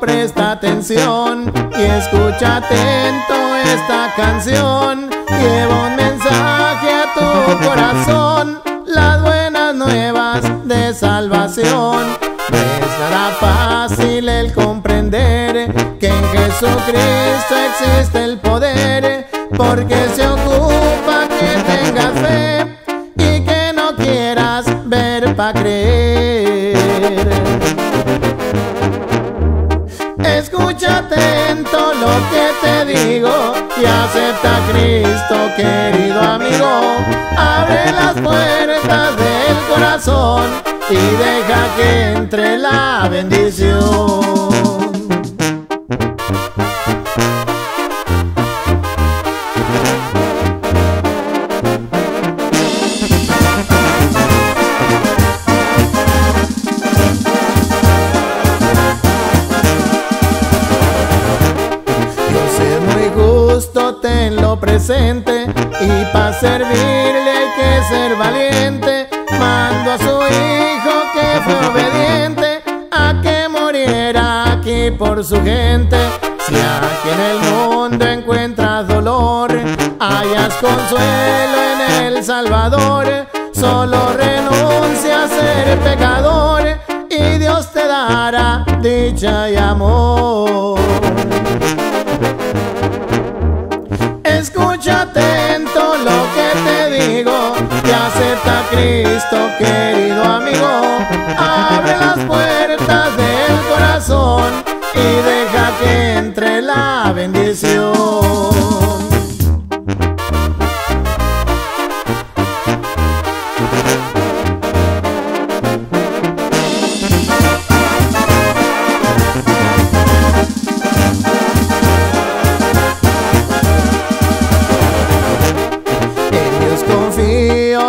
presta atención y escucha atento esta canción. Lleva un mensaje a tu corazón, Jesucristo existe el poder, porque se ocupa que tengas fe y que no quieras ver para creer. Escucha atento lo que te digo y acepta a Cristo, querido amigo. Abre las puertas del corazón y deja que entre la bendición. Tenlo presente y para servirle hay que ser valiente. Mando a su hijo que fue obediente a que muriera aquí por su gente. Si aquí en el mundo encuentras dolor, hayas consuelo en el Salvador. Solo renuncia a ser pecador y Dios te dará dicha y amor. Escucha atento lo que te digo, que acepta Cristo, querido amigo. Abre las puertas del corazón y deja que entre la bendición.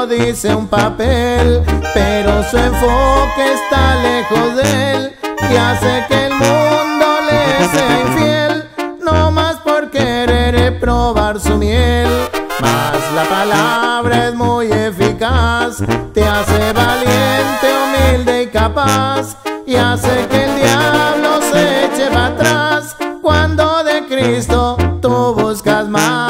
Dice un papel, pero su enfoque está lejos de él y hace que el mundo le sea infiel, no más por querer probar su miel. Mas la palabra es muy eficaz, te hace valiente, humilde y capaz, y hace que el diablo se eche para atrás cuando de Cristo tú buscas más.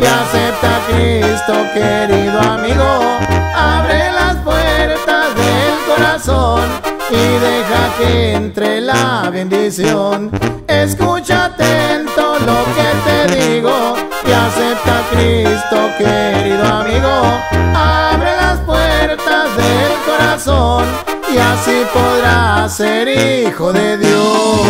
Y acepta Cristo, querido amigo. Abre las puertas del corazón y deja que entre la bendición. Escucha atento lo que te digo y acepta Cristo, querido amigo. Abre las puertas del corazón y así podrás ser hijo de Dios.